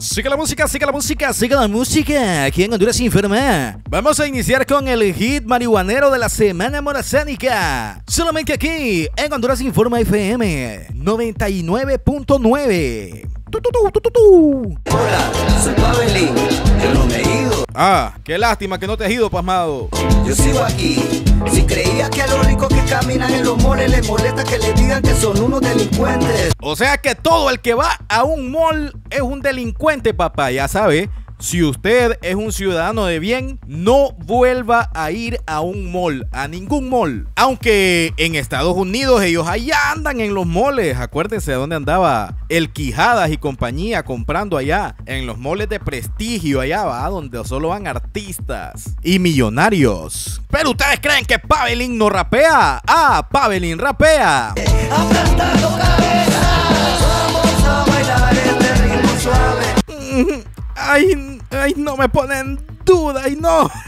Sigue la música, sigue la música, sigue la música. Aquí en Honduras Informa. Vamos a iniciar con el hit marihuanero de la semana morazánica. Solamente aquí en Honduras Informa FM 99.9. Tu, tu, tu, tu, tu, tu. Hola, soy Pavelín, yo no me he ido, Ah, qué lástima que no te has ido, pasmado. yo sigo aquí. Si creías que a los ricos que caminan en los moles les molesta que les digan que son unos delincuentes. O sea que todo el que va a un mall es un delincuente, papá. Ya sabe, si usted es un ciudadano de bien, no vuelva a ir a un mall, a ningún mall. Aunque en Estados Unidos ellos allá andan en los malls. Acuérdense de dónde andaba el Quijadas y compañía comprando allá. En los malls de prestigio allá va, donde solo van artistas y millonarios. Pero ustedes creen que Pavelin no rapea. Ah, Pavelin rapea. Aplastando cabezas, vamos a bailar este ritmo suave. Ay, ay, no me ponen duda y no.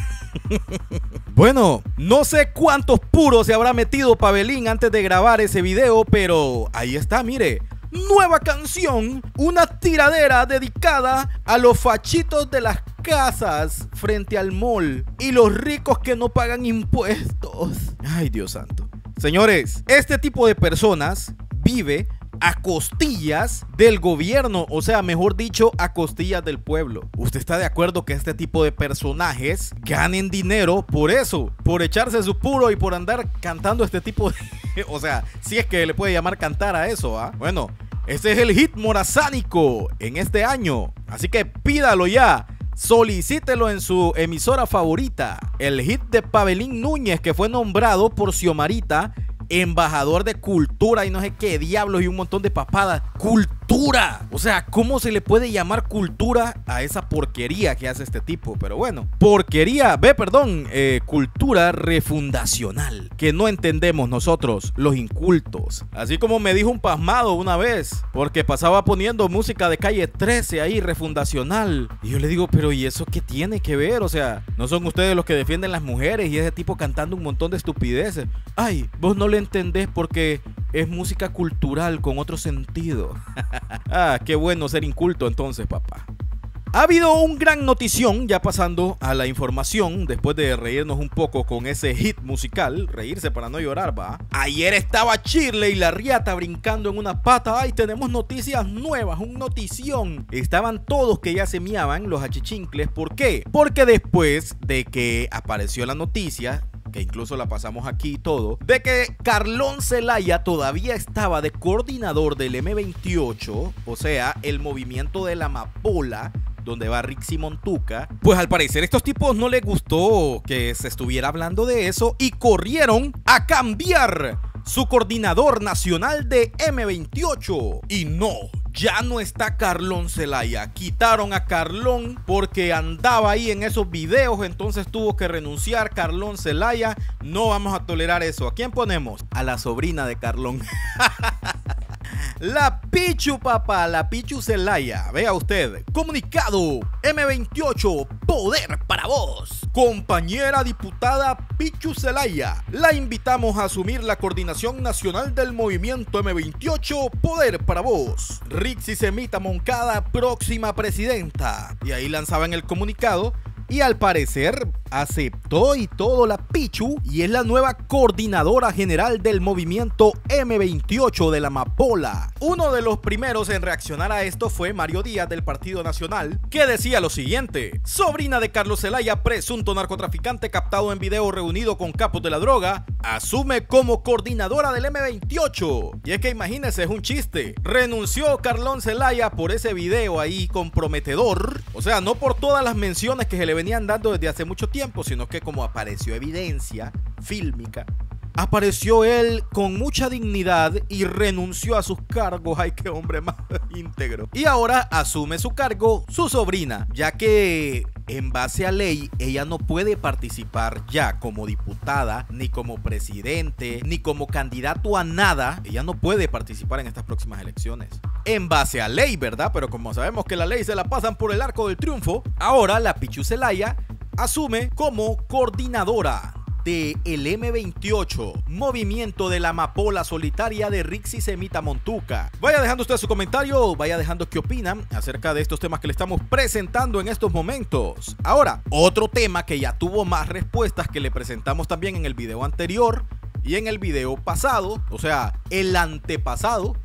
Bueno, no sé cuántos puros se habrá metido Pavelín antes de grabar ese video, pero ahí está, mire. Nueva canción, una tiradera dedicada a los fachitos de las casas frente al mall y los ricos que no pagan impuestos. Ay, Dios santo. Señores, este tipo de personas vive a costillas del gobierno, o sea, mejor dicho, a costillas del pueblo. ¿Usted está de acuerdo que este tipo de personajes ganen dinero por eso? Por echarse su puro y por andar cantando este tipo de... o sea, si es que le puede llamar cantar a eso, ¿ah? Bueno, este es el hit morazánico en este año, así que pídalo ya. Solicítelo en su emisora favorita. El hit de Pavelín Núñez que fue nombrado por Xiomarita embajador de cultura y no sé qué diablos y un montón de papadas. Cultura. O sea, ¿cómo se le puede llamar cultura a esa porquería que hace este tipo? Pero bueno, porquería, ve, perdón, eh, cultura refundacional. Que no entendemos nosotros, los incultos. Así como me dijo un pasmado una vez, porque pasaba poniendo música de calle 13 ahí, refundacional. Y yo le digo, pero ¿y eso qué tiene que ver? O sea, no son ustedes los que defienden las mujeres y ese tipo cantando un montón de estupideces. Ay, vos no le entendés porque es música cultural con otro sentido. ah, qué bueno ser inculto entonces, papá. Ha habido un gran notición, ya pasando a la información, después de reírnos un poco con ese hit musical, reírse para no llorar, va. Ayer estaba Shirley y la riata brincando en una pata. Ay, tenemos noticias nuevas, un notición. Estaban todos que ya se miaban los achichincles. ¿Por qué? Porque después de que apareció la noticia, que incluso la pasamos aquí y todo, de que Carlón Celaya todavía estaba de coordinador del M28, o sea, el movimiento de la amapola, donde va Rixi Montuca, pues al parecer estos tipos no les gustó que se estuviera hablando de eso y corrieron a cambiar su coordinador nacional de M28. Y no, ya no está Carlón Celaya. Quitaron a Carlón porque andaba ahí en esos videos, entonces tuvo que renunciar Carlón Celaya. No vamos a tolerar eso. ¿A quién ponemos? A la sobrina de Carlón. La Pichu, papá, la Pichu Celaya. Vea usted. Comunicado M28, poder para vos. Compañera diputada Pichu Celaya. La invitamos a asumir la coordinación nacional del movimiento M28, poder para vos. Rixi Semita Moncada, próxima presidenta. Y ahí lanzaban el comunicado. Y al parecer aceptó y todo la Pichu y es la nueva coordinadora general del movimiento M28 de la Amapola. Uno de los primeros en reaccionar a esto fue Mario Díaz del Partido Nacional, que decía lo siguiente: Sobrina de Carlos Zelaya, presunto narcotraficante captado en video reunido con capos de la droga, asume como coordinadora del M28. Y es que imagínense, es un chiste. Renunció Carlón Zelaya por ese video ahí comprometedor. O sea, no por todas las menciones que se le venían dando desde hace mucho tiempo, sino que como apareció evidencia fílmica, apareció él con mucha dignidad y renunció a sus cargos. Ay, qué hombre más íntegro. Y ahora asume su cargo su sobrina, ya que en base a ley ella no puede participar ya como diputada, ni como presidente, ni como candidato a nada. Ella no puede participar en estas próximas elecciones. En base a ley, ¿verdad? Pero como sabemos que la ley se la pasan por el arco del triunfo, ahora la Pichu Celaya asume como coordinadora de el M28, movimiento de la amapola solitaria de Rixi Semita Montuca. Vaya dejando usted su comentario, vaya dejando qué opinan acerca de estos temas que le estamos presentando en estos momentos. Ahora, otro tema que ya tuvo más respuestas que le presentamos también en el video anterior y en el video pasado, o sea, el antepasado,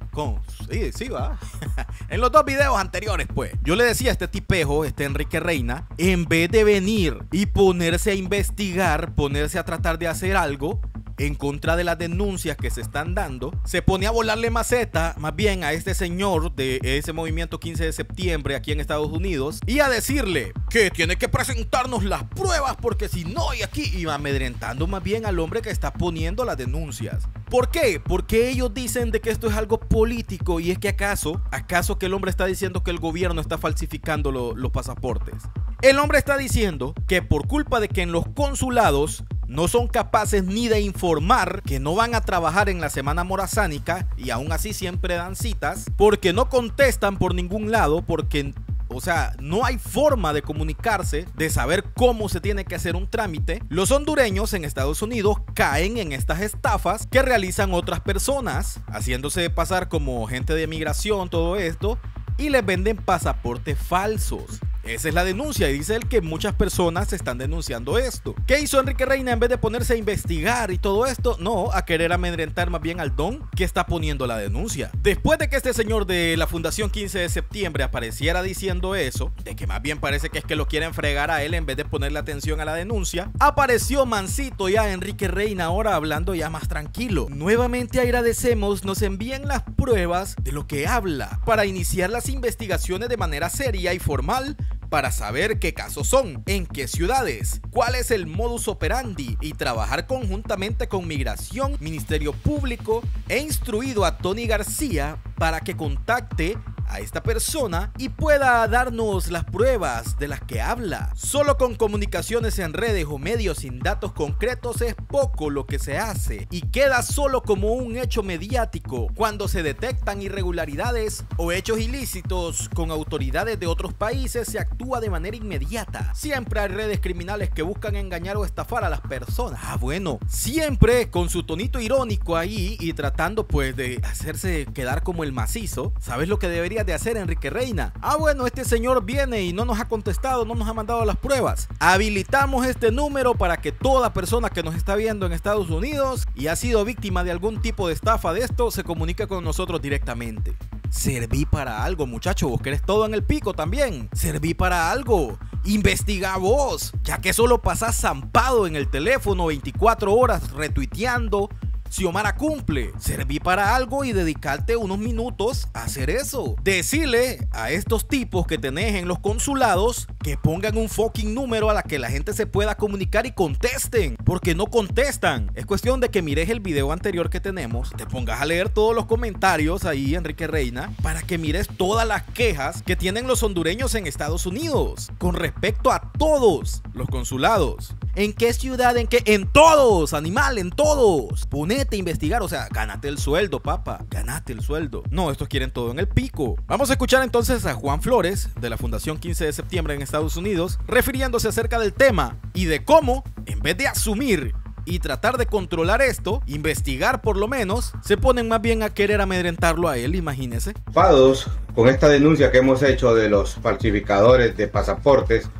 sí, sí va, en los dos videos anteriores, pues, yo le decía a este tipejo, este Enrique Reina, en vez de venir y ponerse a investigar, ponerse a tratar de hacer algo, en contra de las denuncias que se están dando, se pone a volarle maceta más bien a este señor de ese movimiento 15 de septiembre aquí en Estados Unidos y a decirle que tiene que presentarnos las pruebas porque si no y aquí iba amedrentando más bien al hombre que está poniendo las denuncias. ¿Por qué? Porque ellos dicen de que esto es algo político y es que acaso, acaso que el hombre está diciendo que el gobierno está falsificando los pasaportes. El hombre está diciendo que por culpa de que en los consulados no son capaces ni de informar que no van a trabajar en la semana morazánica y aún así siempre dan citas, porque no contestan por ningún lado, porque o sea, no hay forma de comunicarse, de saber cómo se tiene que hacer un trámite. Los hondureños en Estados Unidos caen en estas estafas que realizan otras personas, haciéndose pasar como gente de migración, todo esto, y les venden pasaportes falsos. Esa es la denuncia y dice él que muchas personas están denunciando esto. ¿Qué hizo Enrique Reina en vez de ponerse a investigar y todo esto? No, a querer amedrentar más bien al don que está poniendo la denuncia. Después de que este señor de la Fundación 15 de septiembre apareciera diciendo eso, de que más bien parece que es que lo quieren fregar a él en vez de ponerle atención a la denuncia, apareció Mancito ya Enrique Reina ahora hablando ya más tranquilo. Nuevamente agradecemos nos envíen las pruebas de lo que habla para iniciar las investigaciones de manera seria y formal para saber qué casos son, en qué ciudades, cuál es el modus operandi y trabajar conjuntamente con Migración, Ministerio Público e instruido a Tony García para que contacte a esta persona y pueda darnos las pruebas de las que habla. Solo con comunicaciones en redes o medios sin datos concretos es poco lo que se hace y queda solo como un hecho mediático cuando se detectan irregularidades o hechos ilícitos con autoridades de otros países se actúa de manera inmediata. Siempre hay redes criminales que buscan engañar o estafar a las personas. Ah, bueno, siempre con su tonito irónico ahí y tratando pues de hacerse quedar como el macizo. ¿Sabes lo que debería de hacer Enrique Reina? Ah, bueno, este señor viene y no nos ha contestado, no nos ha mandado las pruebas. Habilitamos este número para que toda persona que nos está viendo en Estados Unidos y ha sido víctima de algún tipo de estafa de esto se comunique con nosotros directamente. Serví para algo, muchacho. Vos querés todo en el pico también. Serví para algo. Investiga vos, ya que solo pasás zampado en el teléfono 24 horas retuiteando, Xiomara cumple, serví para algo y dedicarte unos minutos a hacer eso. Decirle a estos tipos que tenés en los consulados que pongan un fucking número a la que la gente se pueda comunicar y contesten, porque no contestan. Es cuestión de que mires el video anterior que tenemos, te pongas a leer todos los comentarios ahí, Enrique Reina, para que mires todas las quejas que tienen los hondureños en Estados Unidos con respecto a todos los consulados. ¿En qué ciudad? ¿En qué? En todos, animal, en todos. Ponete a investigar, o sea, gánate el sueldo, papá. Ganate el sueldo. No, estos quieren todo en el pico. Vamos a escuchar entonces a Juan Flores, de la Fundación 15 de septiembre en Estados Unidos, refiriéndose acerca del tema y de cómo, en vez de asumir y tratar de controlar esto, investigar por lo menos, se ponen más bien a querer amedrentarlo a él, imagínese. Fados, con esta denuncia que hemos hecho de los falsificadores de pasaportes,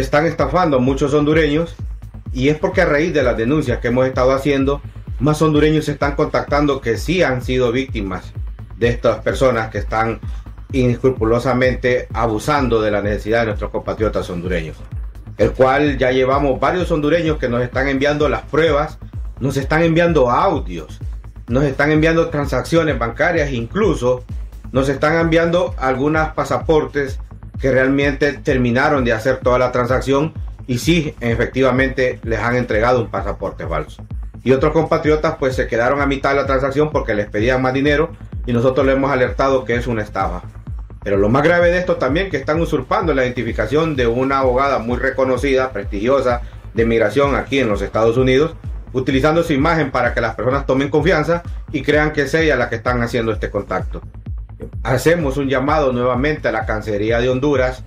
están estafando a muchos hondureños y es porque a raíz de las denuncias que hemos estado haciendo, más hondureños se están contactando que sí han sido víctimas de estas personas que están inescrupulosamente abusando de la necesidad de nuestros compatriotas hondureños. El cual ya llevamos varios hondureños que nos están enviando las pruebas, nos están enviando audios, nos están enviando transacciones bancarias, incluso nos están enviando algunos pasaportes que realmente terminaron de hacer toda la transacción y sí, efectivamente les han entregado un pasaporte falso. Y otros compatriotas pues se quedaron a mitad de la transacción porque les pedían más dinero y nosotros le hemos alertado que es una estafa. Pero lo más grave de esto también que están usurpando la identificación de una abogada muy reconocida, prestigiosa de migración aquí en los Estados Unidos, utilizando su imagen para que las personas tomen confianza y crean que es ella la que están haciendo este contacto. Hacemos un llamado nuevamente a la Cancillería de Honduras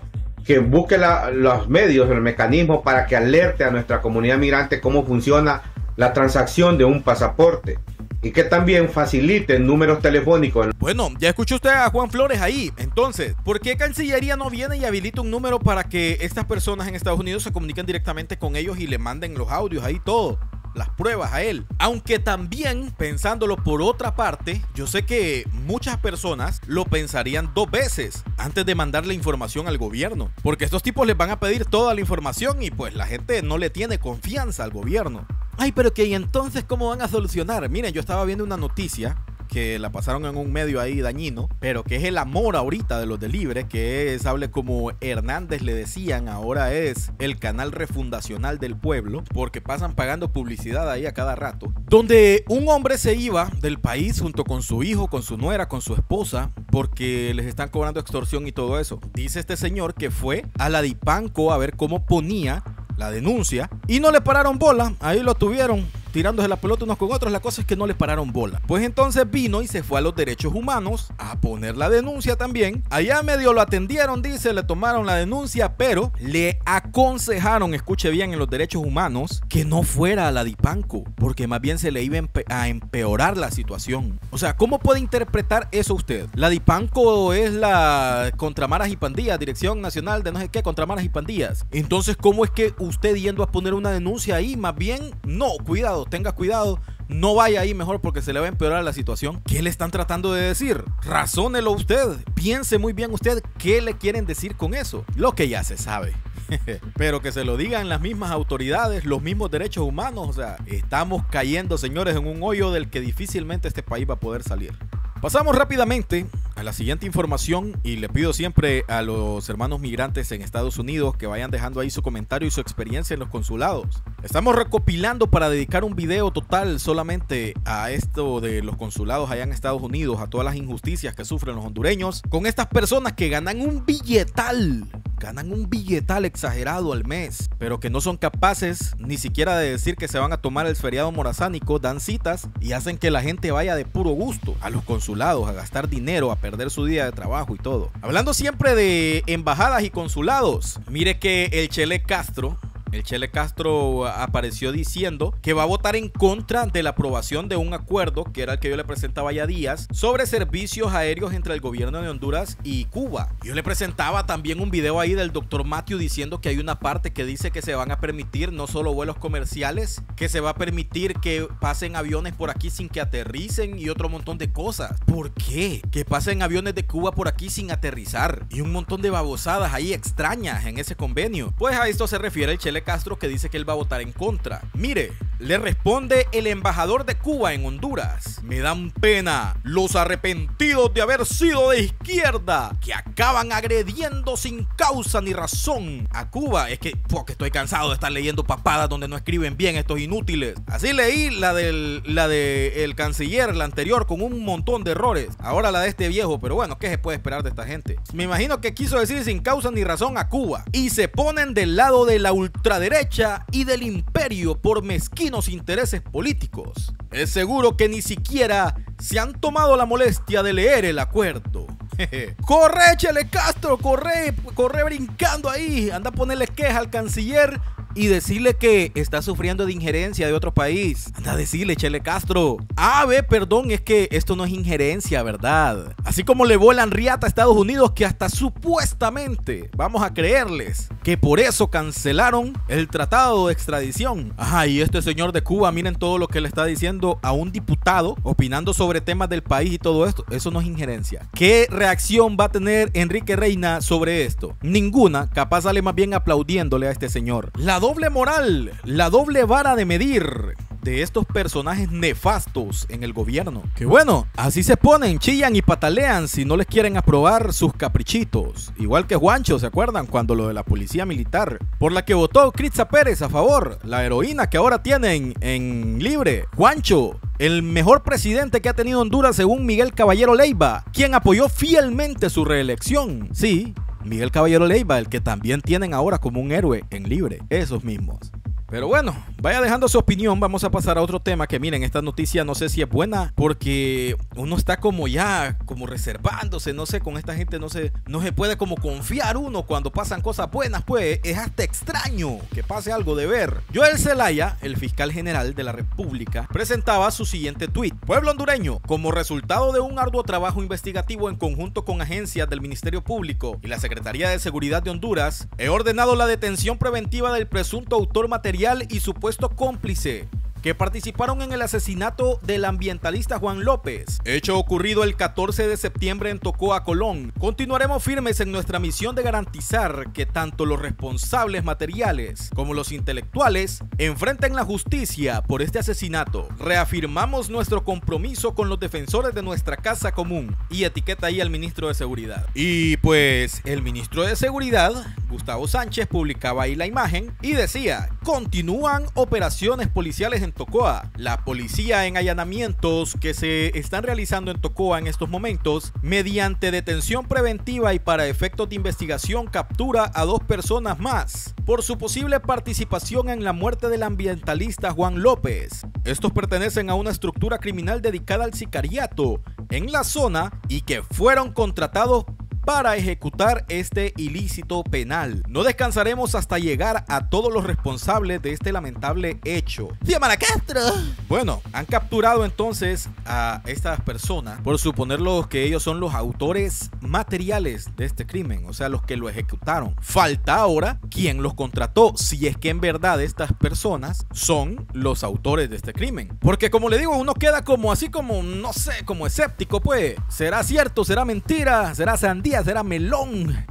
que busque los medios, el mecanismo para que alerte a nuestra comunidad migrante cómo funciona la transacción de un pasaporte y que también faciliten números telefónicos. Bueno, ya escuchó usted a Juan Flores ahí. Entonces, ¿por qué Cancillería no viene y habilita un número para que estas personas en Estados Unidos se comuniquen directamente con ellos y le manden los audios ahí todo? Las pruebas a él. Aunque también, pensándolo por otra parte, yo sé que muchas personas lo pensarían dos veces antes de mandarle información al gobierno. Porque estos tipos les van a pedir toda la información y pues la gente no le tiene confianza al gobierno. Ay, pero que entonces cómo van a solucionar? Miren, yo estaba viendo una noticia que la pasaron en un medio ahí dañino, pero que es el amor ahorita de los de Libre, que es, hable como Hernández le decían, ahora es el canal refundacional del pueblo, porque pasan pagando publicidad ahí a cada rato, donde un hombre se iba del país junto con su hijo, con su nuera, con su esposa, porque les están cobrando extorsión y todo eso. Dice este señor que fue a la Dipanco a ver cómo ponía la denuncia y no le pararon bola, ahí lo tuvieron tirándose la pelota unos con otros. La cosa es que no les pararon bola. Pues entonces vino y se fue a los derechos humanos a poner la denuncia también. Allá medio lo atendieron, dice, le tomaron la denuncia, pero le aconsejaron, escuche bien, en los derechos humanos, que no fuera a la Dipanco, porque más bien se le iba a empeorar la situación. O sea, ¿cómo puede interpretar eso usted? La Dipanco es la Contramaras y Pandillas, Dirección Nacional de no sé qué, Contramaras y Pandillas. Entonces, ¿cómo es que usted yendo a poner una denuncia ahí? Más bien, no, cuidado tenga cuidado, no vaya ahí mejor porque se le va a empeorar la situación. ¿Qué le están tratando de decir? Razónelo usted, piense muy bien usted qué le quieren decir con eso. Lo que ya se sabe. Pero que se lo digan las mismas autoridades, los mismos derechos humanos. O sea, estamos cayendo, señores, en un hoyo del que difícilmente este país va a poder salir. Pasamos rápidamente a la siguiente información y le pido siempre a los hermanos migrantes en Estados Unidos que vayan dejando ahí su comentario y su experiencia en los consulados. Estamos recopilando para dedicar un video total solamente a esto de los consulados allá en Estados Unidos, a todas las injusticias que sufren los hondureños, con estas personas que ganan un billetal ganan un billetal exagerado al mes, pero que no son capaces ni siquiera de decir que se van a tomar el feriado morazánico, dan citas y hacen que la gente vaya de puro gusto a los consulados, a gastar dinero, a perder su día de trabajo y todo. Hablando siempre de embajadas y consulados, mire que el Chele Castro el Chele Castro apareció diciendo que va a votar en contra de la aprobación de un acuerdo, que era el que yo le presentaba ya días, sobre servicios aéreos entre el gobierno de Honduras y Cuba. Yo le presentaba también un video ahí del doctor Matthew diciendo que hay una parte que dice que se van a permitir no solo vuelos comerciales, que se va a permitir que pasen aviones por aquí sin que aterricen y otro montón de cosas. ¿Por qué? Que pasen aviones de Cuba por aquí sin aterrizar y un montón de babosadas ahí extrañas en ese convenio. Pues a esto se refiere el Chele Castro que dice que él va a votar en contra. Mire, le responde el embajador de Cuba en Honduras. Me dan pena los arrepentidos de haber sido de izquierda que acaban agrediendo sin causa ni razón a Cuba. Es que porque estoy cansado de estar leyendo papadas donde no escriben bien estos inútiles. Así leí la del la de el canciller, la anterior, con un montón de errores. Ahora la de este viejo, pero bueno, ¿qué se puede esperar de esta gente? Me imagino que quiso decir sin causa ni razón a Cuba. Y se ponen del lado de la y del imperio por mezquita intereses políticos. Es seguro que ni siquiera se han tomado la molestia de leer el acuerdo. corre, Chele Castro, corre, corre brincando ahí. Anda a ponerle queja al canciller y decirle que está sufriendo de injerencia de otro país. Anda a decirle, Chele Castro. Ah, ve, perdón, es que esto no es injerencia, ¿verdad? Así como le vuelan riata a Estados Unidos que hasta supuestamente, vamos a creerles, que por eso cancelaron el tratado de extradición. Ajá, y este señor de Cuba, miren todo lo que le está diciendo a un diputado opinando sobre temas del país y todo esto. Eso no es injerencia. ¿Qué reacción va a tener Enrique Reina sobre esto? Ninguna, capaz sale más bien aplaudiéndole a este señor. La doble moral, la doble vara de medir de estos personajes nefastos en el gobierno. Que bueno, así se ponen, chillan y patalean si no les quieren aprobar sus caprichitos. Igual que Juancho, ¿se acuerdan? Cuando lo de la policía militar, por la que votó Critza Pérez a favor, la heroína que ahora tienen en libre. Juancho, el mejor presidente que ha tenido Honduras según Miguel Caballero Leiva, quien apoyó fielmente su reelección. Sí, Miguel Caballero Leiva, el que también tienen ahora como un héroe en libre, esos mismos. Pero bueno, vaya dejando su opinión, vamos a pasar a otro tema que miren, esta noticia no sé si es buena porque uno está como ya, como reservándose, no sé, con esta gente no se, no se puede como confiar uno cuando pasan cosas buenas, pues es hasta extraño que pase algo de ver. Joel Zelaya, el fiscal general de la República, presentaba su siguiente tuit. Pueblo hondureño, como resultado de un arduo trabajo investigativo en conjunto con agencias del Ministerio Público y la Secretaría de Seguridad de Honduras, he ordenado la detención preventiva del presunto autor material y supuesto cómplice que participaron en el asesinato del ambientalista Juan López, hecho ocurrido el 14 de septiembre en Tocoa, Colón. Continuaremos firmes en nuestra misión de garantizar que tanto los responsables materiales como los intelectuales enfrenten la justicia por este asesinato. Reafirmamos nuestro compromiso con los defensores de nuestra casa común y etiqueta ahí al ministro de Seguridad. Y pues el ministro de Seguridad, Gustavo Sánchez, publicaba ahí la imagen y decía, continúan operaciones policiales en Tocoa. La policía en allanamientos que se están realizando en Tocoa en estos momentos, mediante detención preventiva y para efectos de investigación, captura a dos personas más por su posible participación en la muerte del ambientalista Juan López. Estos pertenecen a una estructura criminal dedicada al sicariato en la zona y que fueron contratados para ejecutar este ilícito penal. No descansaremos hasta llegar a todos los responsables de este lamentable hecho. Diamara Castro. Bueno, han capturado entonces a estas personas por suponerlo que ellos son los autores materiales de este crimen, o sea, los que lo ejecutaron. Falta ahora quién los contrató, si es que en verdad estas personas son los autores de este crimen. Porque como le digo, uno queda como así como, no sé, como escéptico, pues. ¿Será cierto? ¿Será mentira? ¿Será sandía? Será melón.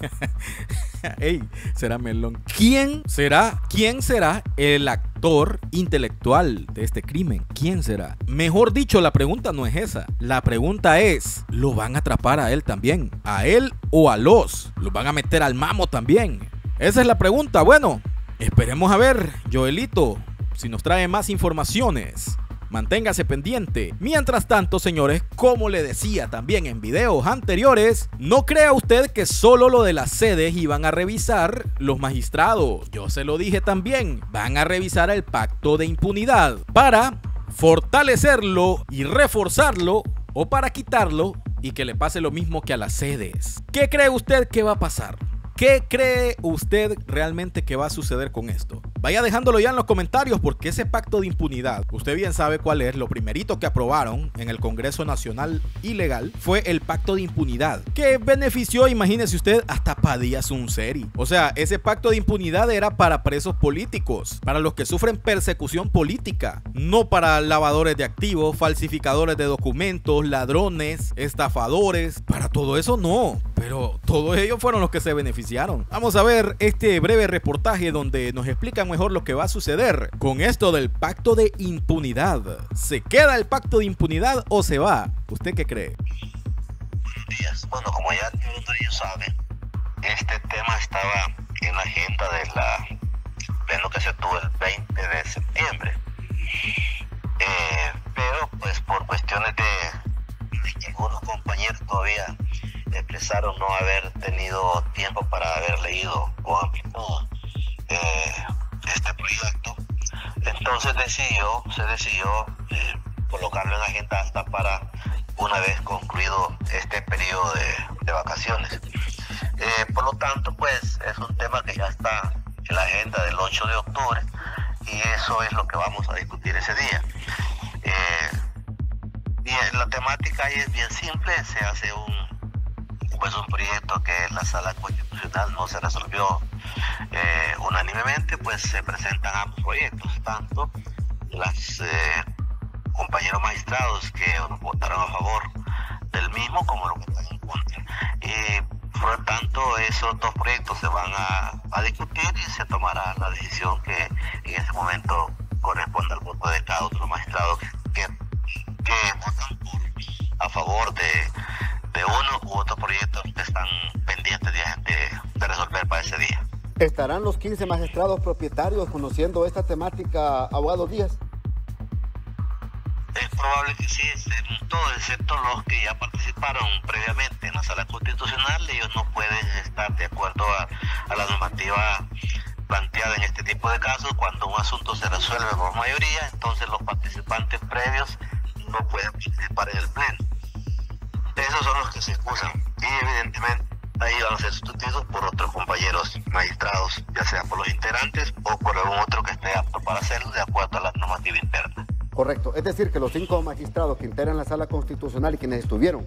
Ey, será melón. ¿Quién será? ¿Quién será el actor intelectual de este crimen? ¿Quién será? Mejor dicho, la pregunta no es esa. La pregunta es, ¿lo van a atrapar a él también? ¿A él o a los? ¿Lo van a meter al mamo también? Esa es la pregunta. Bueno, esperemos a ver, Joelito, si nos trae más informaciones. Manténgase pendiente. Mientras tanto, señores, como le decía también en videos anteriores, no crea usted que solo lo de las sedes iban a revisar los magistrados. Yo se lo dije también, van a revisar el pacto de impunidad para fortalecerlo y reforzarlo o para quitarlo y que le pase lo mismo que a las sedes. ¿Qué cree usted que va a pasar? ¿Qué cree usted realmente que va a suceder con esto? Vaya dejándolo ya en los comentarios porque ese pacto de impunidad, usted bien sabe cuál es, lo primerito que aprobaron en el Congreso Nacional Ilegal fue el pacto de impunidad, que benefició, imagínese usted, hasta Padilla Sunseri. O sea, ese pacto de impunidad era para presos políticos, para los que sufren persecución política, no para lavadores de activos, falsificadores de documentos, ladrones, estafadores, para todo eso no, pero todos ellos fueron los que se beneficiaron. Vamos a ver este breve reportaje donde nos explican mejor lo que va a suceder con esto del pacto de impunidad. ¿Se queda el pacto de impunidad o se va? ¿Usted qué cree? Bueno, como ya todos ellos saben, este tema estaba en la agenda de la lo que se tuvo el 20 de septiembre. Eh, pero pues por cuestiones de, de que algunos compañeros todavía expresaron no haber tenido tiempo para haber leído con amplitud eh, este proyecto. Entonces decidió, se decidió eh, colocarlo en agenda hasta para una vez concluido este periodo de, vacaciones. Eh, por lo tanto, pues es un tema que ya está en la agenda del 8 de octubre y eso es lo que vamos a discutir ese día. Eh, la temática ahí es bien simple, se hace un, pues un proyecto que en la sala constitucional no se resolvió eh, unánimemente, pues se presentan ambos proyectos, tanto los eh, compañeros magistrados que votaron a favor del mismo como los que están en contra. Y por lo tanto, esos dos proyectos se van a, discutir y se tomará la decisión que en ese momento corresponde al voto de cada otro magistrado que, que votan por, a favor de, de uno u otro proyecto que están ¿Estarán los 15 magistrados propietarios conociendo esta temática, abogado Díaz? Es probable que sí, todos, excepto los que ya participaron previamente en la sala constitucional, ellos no pueden estar de acuerdo a, a la normativa planteada en este tipo de casos, cuando un asunto se resuelve por mayoría, entonces los participantes previos no pueden participar en el pleno. Esos son los que se excusan y evidentemente ahí van a ser sustituidos por otros compañeros magistrados, ya sea por los integrantes o por algún otro que esté apto para hacerlo de acuerdo a la normativa interna. Correcto. Es decir, que los cinco magistrados que integran la sala constitucional y quienes estuvieron,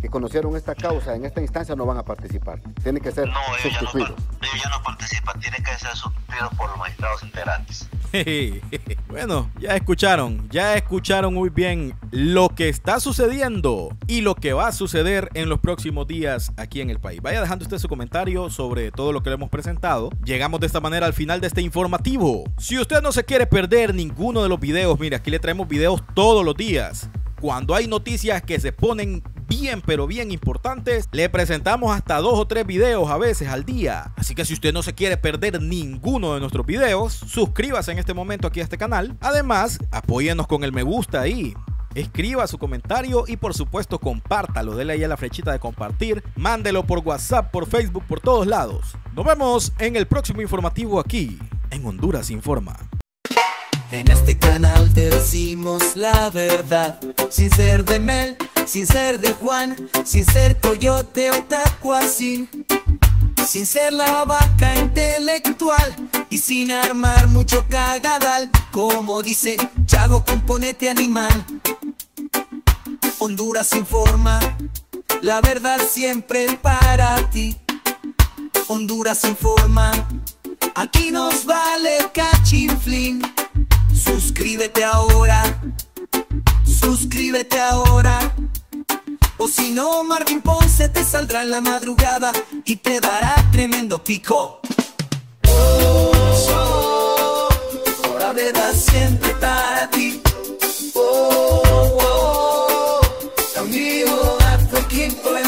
que conocieron esta causa en esta instancia, no van a participar. Tienen que ser No, ellos ya no, sustituidos. par- ellos ya no participan, tienen que ser sustituidos por los magistrados integrantes. bueno, ya escucharon, ya escucharon muy bien lo que está sucediendo y lo que va a suceder en los próximos días aquí en el país. Vaya dejando usted su comentario sobre todo lo que le hemos presentado. Llegamos de esta manera al final de este informativo. Si usted no se quiere perder ninguno de los videos, mire, aquí le traemos videos todos los días. Cuando hay noticias que se ponen bien pero bien importantes, le presentamos hasta dos o tres videos a veces al día. Así que si usted no se quiere perder ninguno de nuestros videos, suscríbase en este momento aquí a este canal. Además, apóyenos con el me gusta ahí. Escriba su comentario y por supuesto compártalo, dele ahí a la flechita de compartir, mándelo por WhatsApp, por Facebook, por todos lados. Nos vemos en el próximo informativo aquí, en Honduras Informa. En este canal te decimos la verdad, sin ser de Mel, sin ser de Juan, sin ser coyote o tacuacín, sin ser la vaca intelectual y sin armar mucho cagadal, como dice Chago, componete animal. Honduras informa, la verdad siempre para ti. Honduras informa, aquí nos vale cachinflín. Suscríbete ahora, suscríbete ahora. O si no, Marvin Ponce te saldrá en la madrugada y te dará tremendo pico. Oh, oh, la verdad siempre para ti. Oh, oh, fucking play